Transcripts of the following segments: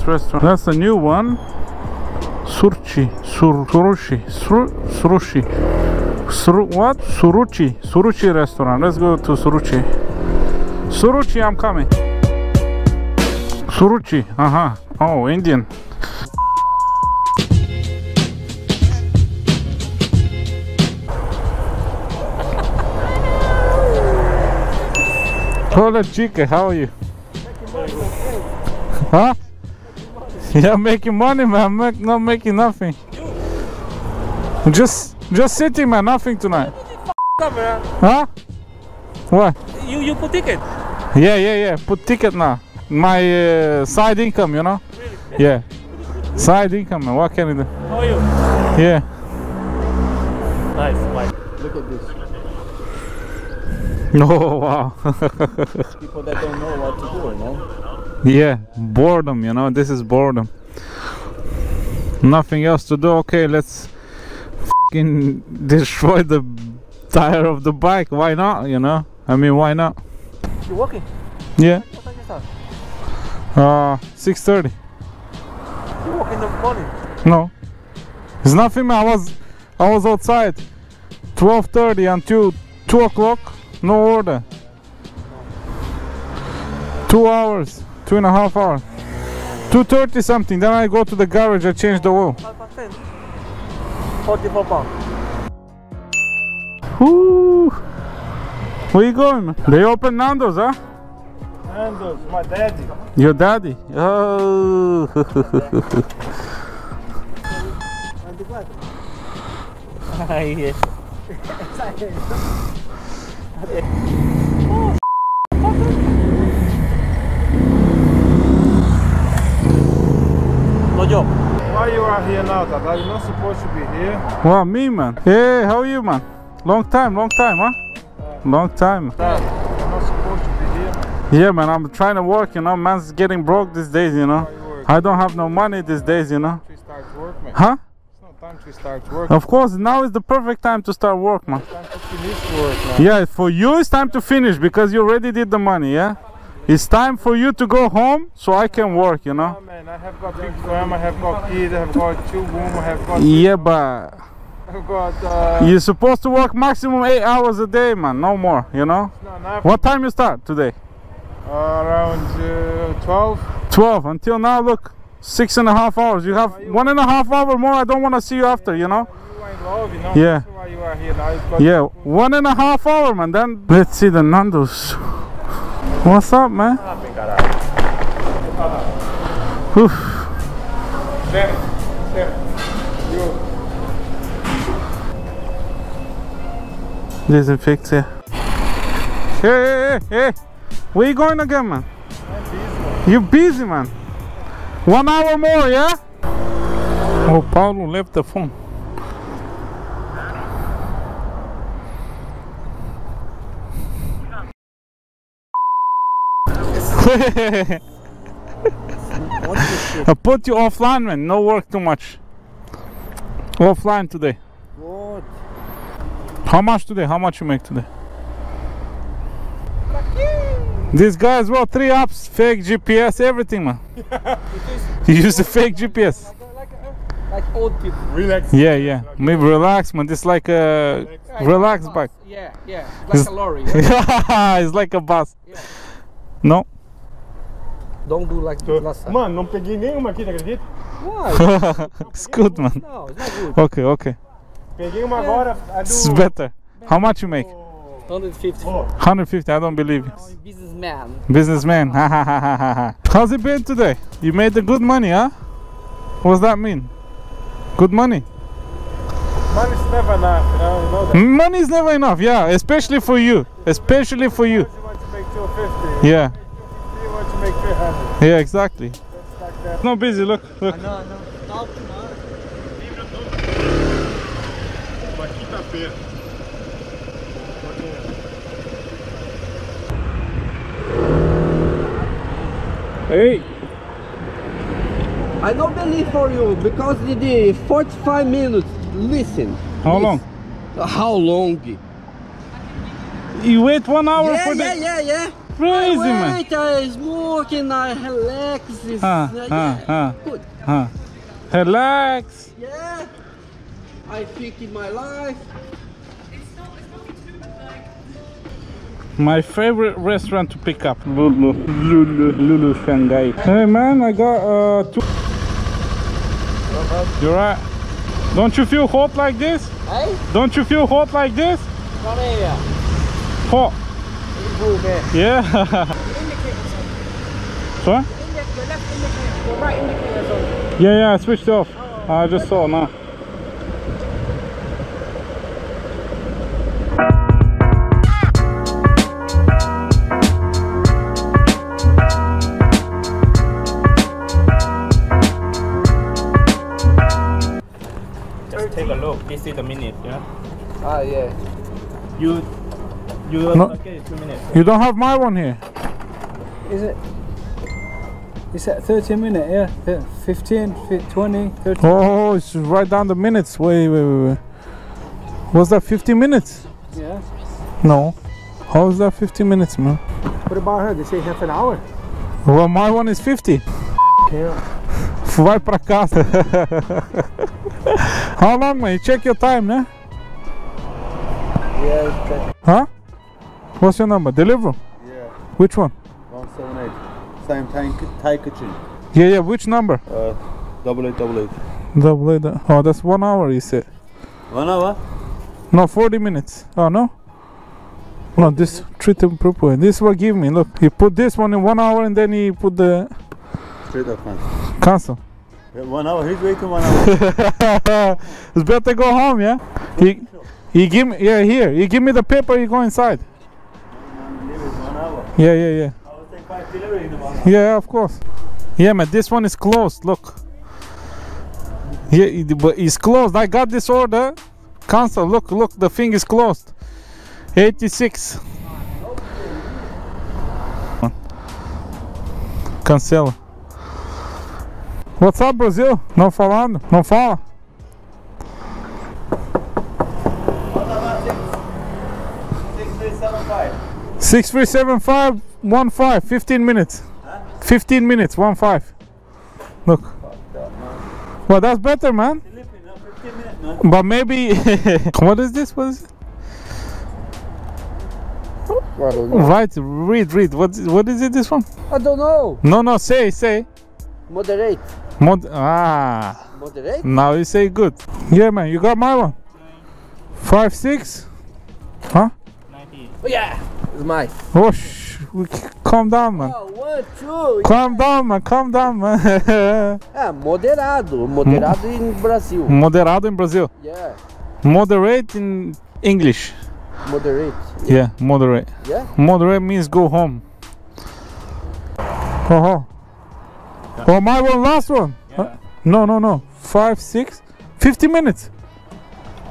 This restaurant? That's a new one. Surchi. Sur, surushi. Sur, surushi. Suru, what? Suruchi. Suruchi restaurant. Let's go to Suruchi. Suruchi, I'm coming. Suruchi. Uh-huh. Oh, Indian. Hola chica, how are you? Huh? Yeah, making money, man. I'm make- not making nothing. Just, just sitting, man. Nothing tonight. Come, man. Huh? What? You you put ticket. Yeah, yeah, yeah. Put ticket now. My uh, side income, you know. Yeah. Side income, man. What can you do? How are you? Yeah. Nice. Like Look at this. Oh wow. People that don't know what to do, you know? Yeah. Boredom, you know. This is boredom. Nothing else to do. Okay, let's fucking destroy the tire of the bike. Why not? You know. I mean, why not? you working? Yeah. What time you start? Uh, six thirty. You work in the morning. No. It's nothing, man. I was, I was outside, twelve thirty until two o'clock. No order. Two hours, two and a half hours. Two thirty something. Then I go to the garage. I change the oil. Half past ten. Forty-four pounds. Woo. Where you going, man? They open Nando's, huh? Nando's, my daddy. Your daddy. Oh. yes. No job. Why you are here now, Tata? You're not supposed to be here. wow, me, man. Hey, how are you, man? Long time, long time, huh? Uh, long time. Dad, you're not supposed to be here, man. Yeah, man, I'm trying to work, you know. Man's getting broke these days, you know. You? I don't have no money these days, you know. To start work, man. Huh? It's not time to start work. Of course, now is the perfect time to start work, man. It's time to finish work, man. Yeah, for you, it's time to finish because you already did the money, yeah? It's time for you to go home so I can work, you know. Yeah, man, I have got big family, I have got kids, I have got two women, I have got, Yeah, but I have got, uh, you're supposed to work maximum eight hours a day, man. No more, you know. What time you start today? uh, around uh, 12. 12. Until now, look, six and a half hours. You have one and a half hour more. I don't want to see you after, you know. You are in love, you know. Yeah. That's why you are here now. You've got Yeah, one and a half hour, man. Then let's see the Nando's. What's up, man? Oof. Here. Hey, hey, hey, hey. Where you going again, man? You busy, man? One hour more, yeah? Oh, Paulo left the phone. I put you offline, man. No work too much. Offline today. Good. How much today? How much you make today? This guy as well, three apps, fake GPS, everything, man. you use the fake GPS. Like old people. Relax. Yeah, yeah. Maybe relax, man. This like a relax bike. Yeah, yeah. It's- Like a lorry. Yeah? it's like a bus. Yeah. No. Don't do like last time. Mano, não peguei nenhuma aqui, acredita? Why? it's good, man. No, it's not good. Okay, okay. Peguei uma agora, a It's better. How much you make? 150. 150. I don't believe you. Businessman. Businessman. Ha ha ha ha ha ha. How's it been today? You made the good money, huh? What's that mean? Good money. Money's never enough, you know, you know that. Money is never enough, yeah. Especially for you. Especially for you. You want to make 250, Yeah. you want to make 300. Yeah, exactly. It's like. No busy. Look, look. Not Uma. Hey. I don't believe for you because the, the 45 minutes. Listen. How Please. long? How long? You wait one hour Yeah, for yeah, the. yeah, yeah. Crazy, man. Wait, I smoke and I relax. It's- Huh, yeah, huh, huh. Good. Huh. Relax. Yeah. I think in my life. it's not too bad. My favorite restaurant to pick up. Lulu. Lulu. Lulu Shanghai. Hey man, I got uh two. You're right. Don't you feel hot like this? Hey, Don't you feel hot like this? come here. Hot. Move here. Yeah. Sorry? Your left indicator, your right indicator's on. Yeah, yeah, I switched off. I just saw now. Just take a look. This is a minute, yeah. Ah, yeah. You, you No. okay? Two minutes. You don't have my one here. Is it? It's at 30 minute, yeah. Thir- 15, 20, 30. Oh, it's right down the minutes. Wait, wait, wait, wait. Was that 50 minutes? Yeah. No. How is that 50 minutes, man? What about her? They say half an hour. Well, my one is 50. Vai pra casa. How long, man? You check your time, né? Yeah, okay. Huh? What's your number? Deliver. Yeah, Which one? 178. Same tank, a. Yeah, yeah. Which number? Uh, double eight, double eight. Double eight. Oh, that's one hour. You said. One hour? No, 40 minutes. Oh no. No, this treat them properly. This is what give me. Look, you put this one in one hour and then you put the Straight up, man. cancel. Yeah, One hour, he's waiting one hour. it's better go home, yeah. He, he give me yeah here. You give me the paper. You go inside. Leave it one hour. Yeah, yeah, yeah. Five. Yeah, of course. Yeah, man, this one is closed. Look. Yeah, but it's closed. I got this order. Cancel. Look, look, the thing is closed. 86. Cancela. What's up, Brazil? Não falando? Não fala? Six, three, seven, five. 6375 15 15 minutes 15 minutes 1 5 look well that's better man minutes, man. but maybe what is this what is it I don't know. right read read what what is it this one I don't know. no no say say Moderate. Mod ah Moderate? now you say good yeah man you got my one. Five six. huh Oh, yeah. It's mine. oh we c- calm down man Oh, one, two. calm down man calm down man Ah, moderado. Moderado em Brasil. moderado in Brazil Yeah. Moderate in English. Moderate. Yeah, moderate. Yeah? Moderate means go home. Oh, oh. Oh, my one, last one. Huh? No, no, no. Five, six, 50 minutes.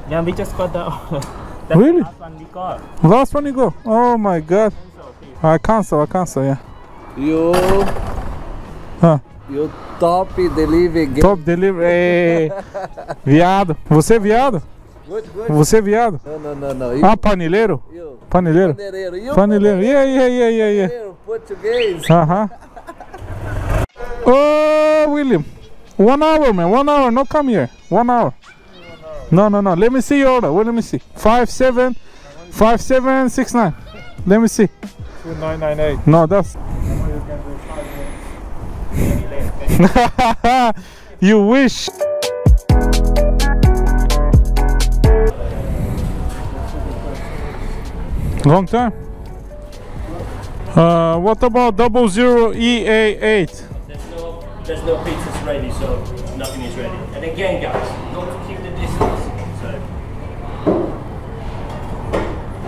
Yeah, we just got that. That's Really? The last one we got. Last one you go. Oh my god. I cancel, I cancel, yeah. You. Huh. You top delivery game. Top delivery. Viado. Você é viado? Good, good. Você é viado? No, no, no, no. You. Ah, paneleiro? you. Paneleiro? Paneleiro. You. Paneleiro. Yeah, yeah, yeah, yeah, yeah. Paneleiro, Português. Uh-huh. Oh, William. One hour, man. One hour. No, come here. One hour. No, no, no. Let me see your order. Wait, let me see. Five seven, five seven six nine. Let me see. Two nine nine eight. No, that's. you wish. Long time. Uh, what about double zero EA eight? There's no, there's no pizzas ready, so nothing is ready. And again, guys,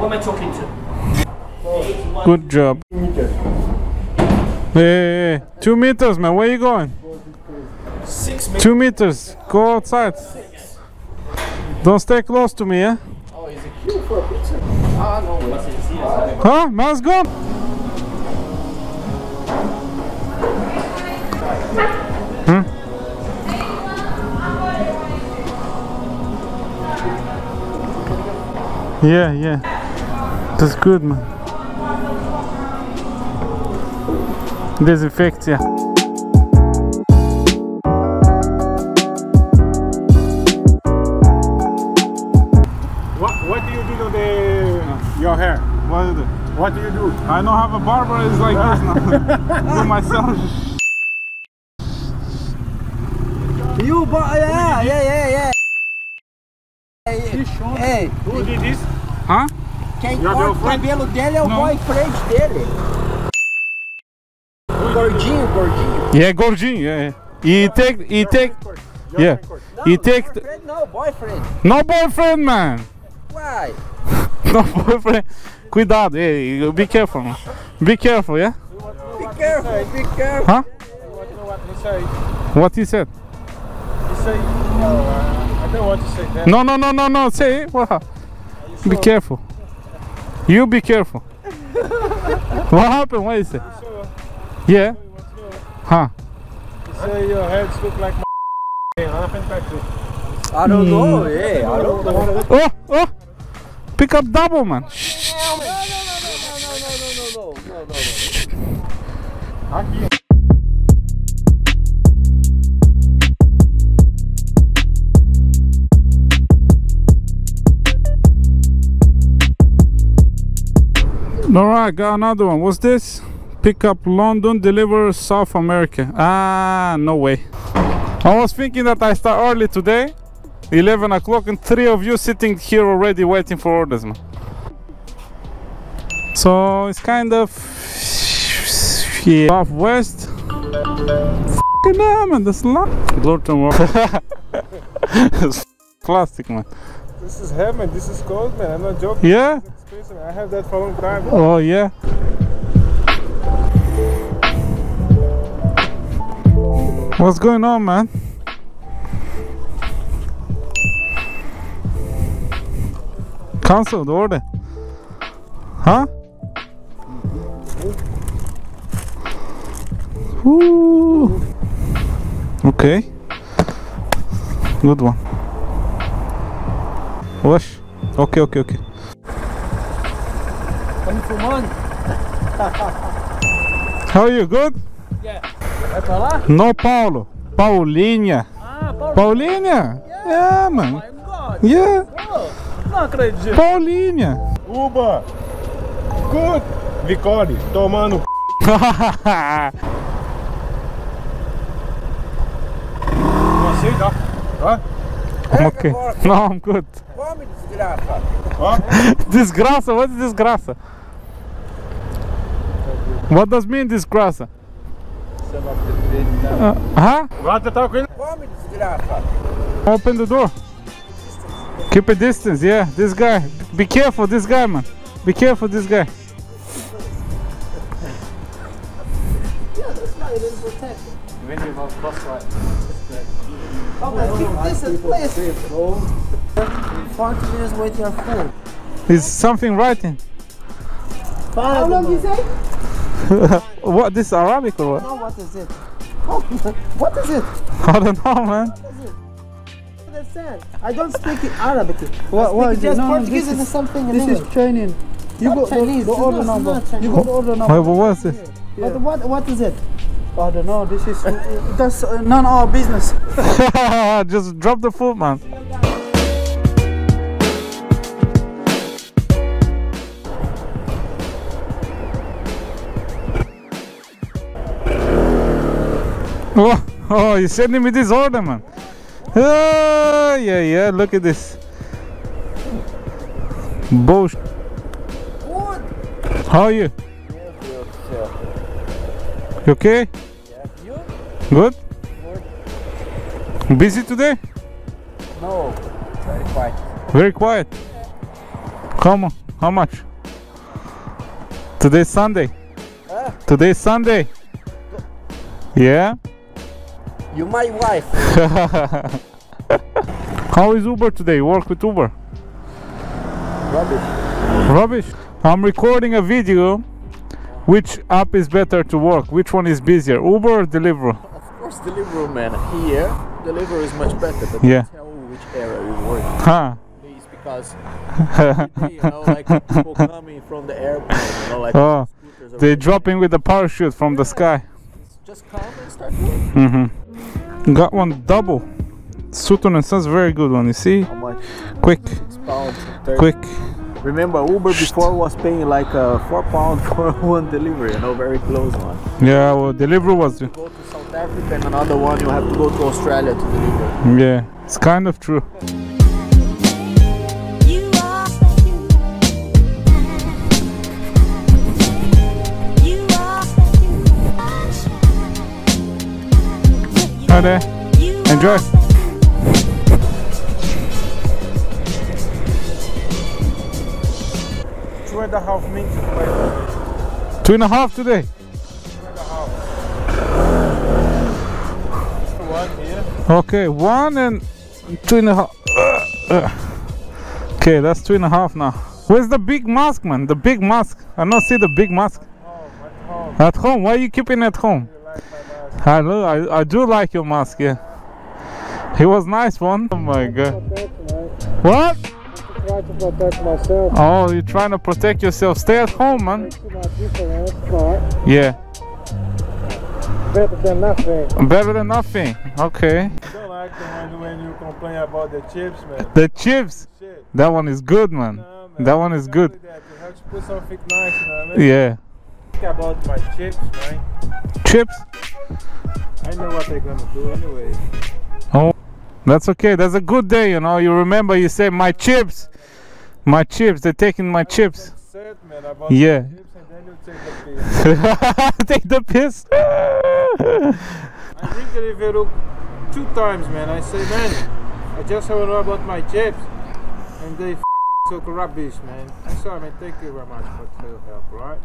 what am I talking to? Good job. Hey, hey, two meters, man. Where are you going? Six minutes. Two meters. Go outside. Don't stay close to me, eh? Oh, is it queue for a pizza? Ah, no. Huh? Man's gone. Hmm? Yeah, yeah. That's good, man. Dezynfekcja. What What do you do to the your hair? What is it? What do you do? I don't have a barber, it's like this now. Do myself. You bo yeah, yeah, yeah, yeah. Hey, hey, Who did this? Hã? Quem corta o cabelo dele é o Não. boyfriend dele. Gordinho, gordinho. Yeah, gordinho, yeah. He take, he take, yeah. He take, Boyfriend, no, boyfriend. no boyfriend, man. Why? No boyfriend. Cuidado, hey, be careful, man. Be careful, yeah? Be careful, be careful. Huh? You want to know what he say? What he said? He say, no, uh, I don't want to say that. No, no, no, no, no. Say it. What? Be careful. You be careful. what happened? What is it? Yeah. you? Huh? He say your heads look like my half infected. I don't know, yeah, I don't know. Oh, oh. Pick up double, man. Shh. No, no, no, no, no, no, no, no, no. Aqui. All right, got another one. What's this? Pick up London, deliver South America. Ah, no way. I was thinking that I start early today, 11 o'clock, and three of you sitting here already waiting for orders, man. So it's kind of yeah, southwest. Fucking hell, man, that's lot. Gluten work. it's plastic, man. This is heaven. This is cold, man. I'm not joking. Yeah. I have that for a long time. Oh yeah. What's going on, man? Cancel the order. Huh? Okay. Good one. Oxe, ok, ok, ok. Estamos filmando? How are you? Good? Yeah. Vai pra lá? No, Paulo. Paulinha. Ah, Paulinha. Paulinha? Yeah, yeah mano. Oh yeah. Oh, não acredito. Paulinha. Uba. Good. Vicoli, tomando p... Não aceita? Hã? Okay. É, não, I'm good. Come disgraça. disgraça? What is disgraça? What does mean disgraça? Uh, huh? Come disgraça. Open the door. Keep a distance, yeah. This guy. Be careful, this guy, man. Be careful, this guy. yeah, you have bus. Oh, keep this in place. 40 minutes with your food. Is something writing? How long is it? What? This is Arabic or what? No, what is it? what is it? I don't know, man. understand. I don't speak Arabic. What, what is it? just No, no, Portuguese this is, something in this English. is training. You got Chinese, the it's order not- number. You got the order number. but what's this? But what, what is it? I don't know. This is that's uh, none of our business. Just drop the food, man. Oh, oh, you're sending me this order, man. Oh, yeah, yeah, look at this. Bullshit. How are you? You okay? Good? Busy today? No. Very quiet. Very quiet. Come on. How much? Today's Sunday. Today's Sunday. Yeah? You my wife. How is Uber today? Work with Uber? Rubbish. Rubbish. I'm recording a video. Which app is better to work? Which one is busier? Uber or Deliveroo? Of course, Deliveroo, man. Here, Deliveroo is much better, but Yeah. tell which area you work, Huh. please, because you know, like people coming from the airplane, you know, like Oh, They're dropping with a parachute from the sky. just come and start work. Mm-hmm. Got one double. Sutton and Sons, very good one. You see? How much? Quick, pounds. quick. Remember, Uber before was paying like uh, four pounds for one delivery. You know, very close one. Yeah, well, delivery was. Go to South Africa and another one you have to go to Australia to deliver. Yeah, it's kind of true. Hi there. Enjoy. Two and a half minutes. Two and a half today. One here. Okay, one and two and a half. Okay, that's two and a half now. Where's the big mask, man? The big mask. I don't see the big mask. Home, at home. At home? Why are you keeping it at home? You like my mask? I know, I, I do like your mask, yeah. He was nice one. Oh my god. Protect. What? Try to protect myself. Oh, you're trying to protect yourself. Stay at home, man. Too much difference, right? Yeah. Better than nothing. Better than nothing. Okay. I don't like the when you complain about the chips, man. The chips. Shit. That one is good, man. No, man. That one is good. that. You have to put something nice, you know what I mean? Yeah. Think about my chips, man. Chips? I know what they're gonna do anyway. Oh, that's okay. That's a good day, you know. You remember you say my chips. My chips. They're taking my chips. About Yeah. the and then you take the piss. Take the piss. I drink the Rivero two times, man. I say, man, I just heard about my chips, and they took rubbish, man. I'm sorry, man. Thank you very much for your help, right?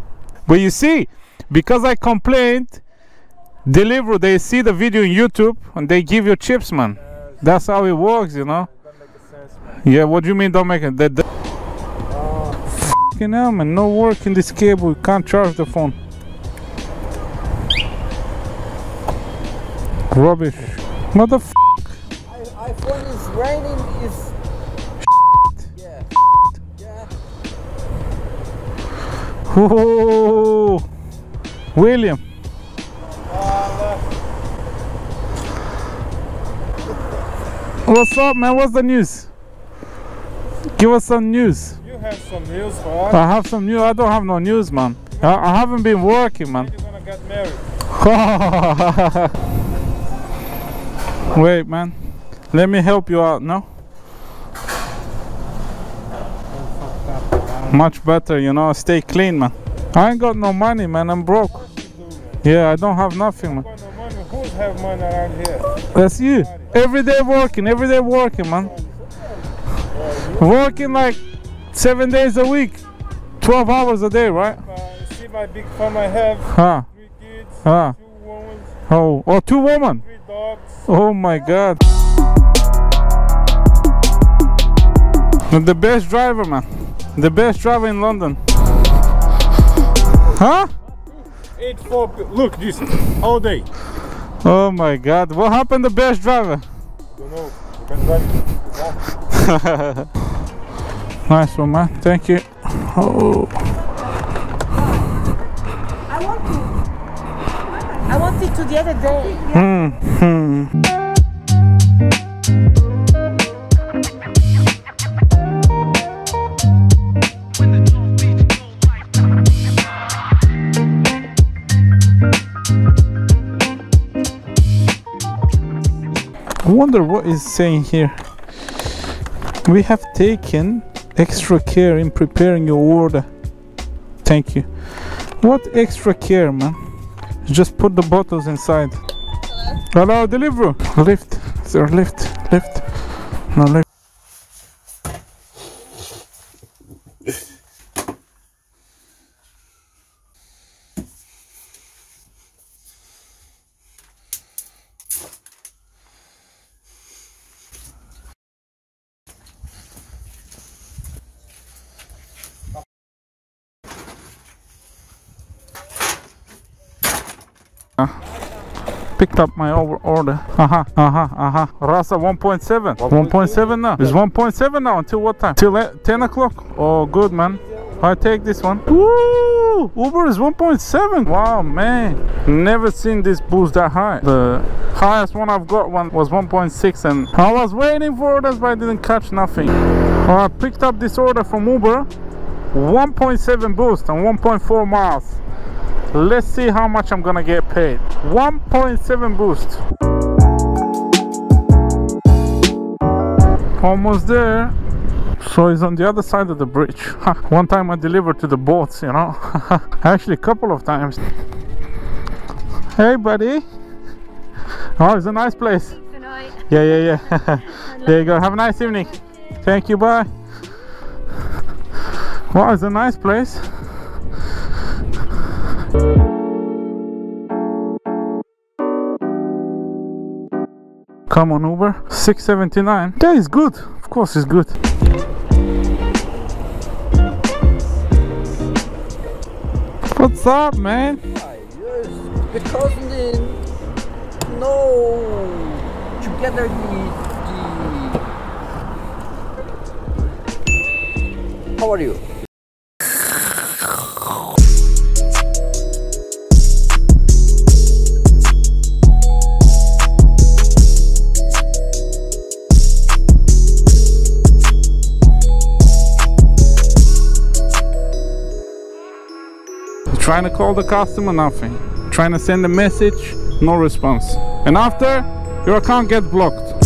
But you see, because I complained, deliver. They see the video in YouTube and they give you chips, man. That's how it works, you know. Don't make a sense. Yeah. What do you mean? Don't make it. That. that Fucking hell, man. No work in this cable. You can't charge the phone. Rubbish. F? iPhone is raining is yeah. Yeah. Oh, William. What's up, man? What's the news? Give us some news. You have some news for us. I have some news. I don't have no news, man. I, I haven't been working, man. You're gonna get married. Wait, man. Let me help you out, no? Much better, you know. Stay clean, man. I ain't got no money, man. I'm broke. Yeah, I don't have nothing, man. Got no. Who's have money around here? That's you. Every day working, every day working, man. Working like seven days a week, 12 hours a day, right? Uh, see my big farm I have. Huh? Three kids, Huh? two women, Oh, oh, two women. three dogs. Oh my God. The best driver, man. The best driver in London. Huh? Eight four. Look this all day. Oh my God. What happened to best driver? Don't know. You can drive it. Nice one, man. Thank you. Oh. I want to. I want it to the other day. Hmm. Hmm. Wonder what is saying here. We have taken extra care in preparing your order. Thank you. What extra care, man? Just put the bottles inside. Hello, delivery. Lift. Is there lift? Lift. No lift. Picked up my Uber order. Uh-huh, uh-huh, uh-huh. Rasa 1.7. 1.7 now. It's 1.7 now until what time? Till eh, 10 o'clock? Oh, good, man. I take this one. Woo! Uber is 1.7. Wow, man. Never seen this boost that high. The highest one I've got one was 1.6 and I was waiting for orders but I didn't catch nothing. Well, I picked up this order from Uber. 1.7 boost and 1.4 miles. Let's see how much I'm gonna get paid. 1.7 boost. Almost there. So it's on the other side of the bridge. One time I delivered to the boats, you know. Actually, a couple of times. Hey, buddy. Oh, it's a nice place. Yeah, yeah, yeah. there you go. Have a nice evening. Thank you. Bye. Wow, it's a nice place. Come on Uber, 679. Yeah, it's good. Of course, it's good. What's up, man? Because the no together the the how are you? Trying to call the customer, nothing. Trying to send a message, no response. And after, your account gets blocked.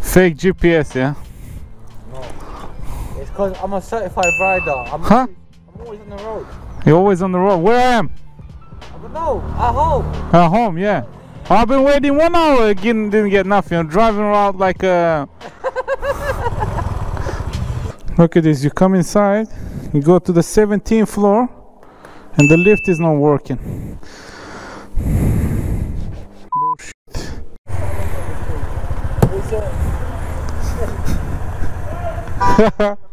Fake GPS, yeah? No. It's because I'm a certified rider. I'm, Huh? Always on the road. You're always on the road. Where I am? I don't know. At home. At home, yeah. I've been waiting one hour again, didn't get nothing. I'm driving around like uh, a. Look at this. You come inside, you go to the 17th floor, and the lift is not working. Bullshit.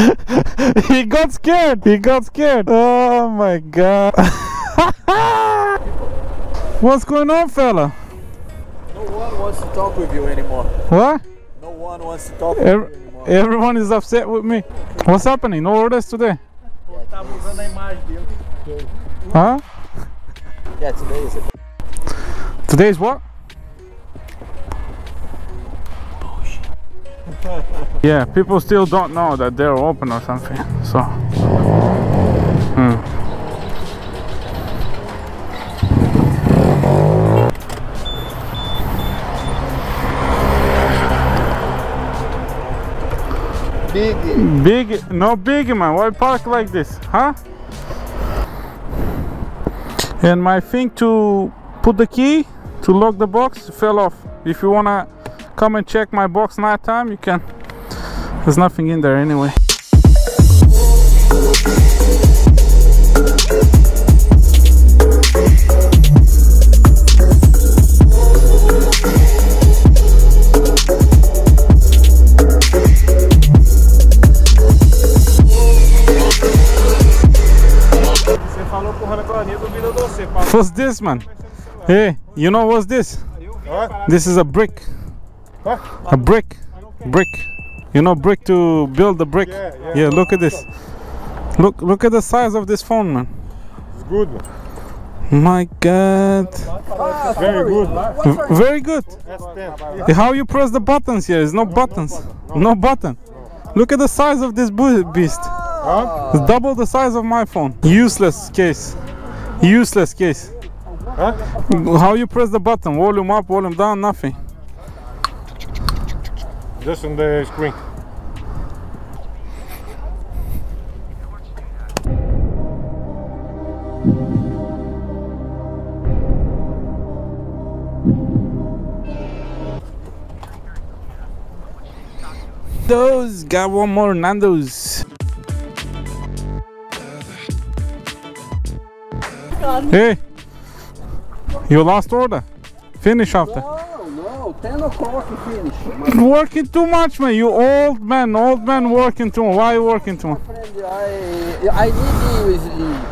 he got scared. He got scared. Oh my god. What's going on, fella? No one wants to talk with you anymore. What? No one wants to talk with you anymore. everyone is upset with me. What's happening? No orders today? Huh? Yeah, today is a Today's what? Yeah, people still don't know that they're open or something. So, hmm. big. big, no big man. Why park like this, huh? And my thing to put the key to lock the box fell off. If you wanna come and check my box night time, you can. There's nothing in there anyway. Você falou com o Rana Clarinha, duvidou de você. Paulo. What's this, man? Hey, you know what's this? This is a brick. A brick. Brick. You know brick to build the brick. Yeah, look at this. Look look at the size of this phone, man. It's good. My god. Very good. V- very good. How you press the buttons here? There's no buttons. No button. Look at the size of this beast. It's double the size of my phone. Useless case. Useless case. Huh? How you press the button? Volume up, volume down, nothing. Just on the screen. Those got one more Nando's. Hey, your last order. Finish after. No, no. No, 10 o'clock finish. Working too much, man. You old man, old man working too much. Why you working too much? friend, I, I need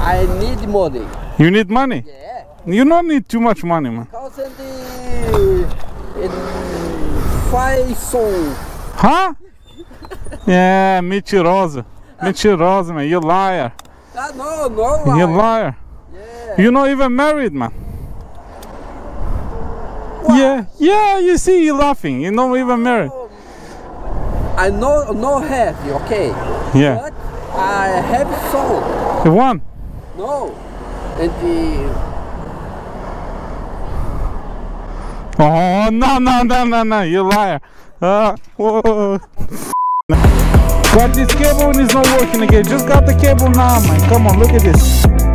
I need money. You need money. Yeah. You don't need too much money, man. Thousand in five song. Huh? Yeah, mentiroso. Mentiroso, man. You liar. Ah, no, no. You I- liar. Yeah. You're not even married, man. Yeah, yeah, you see, you're laughing. You're not even married. I know no have, you okay. Yeah. But I have song. You won. No. And the Oh, no, no, no, no, no. You liar. Uh, whoa. Got this cable it's not working again. Just got the cable now, man. Come on, look at this.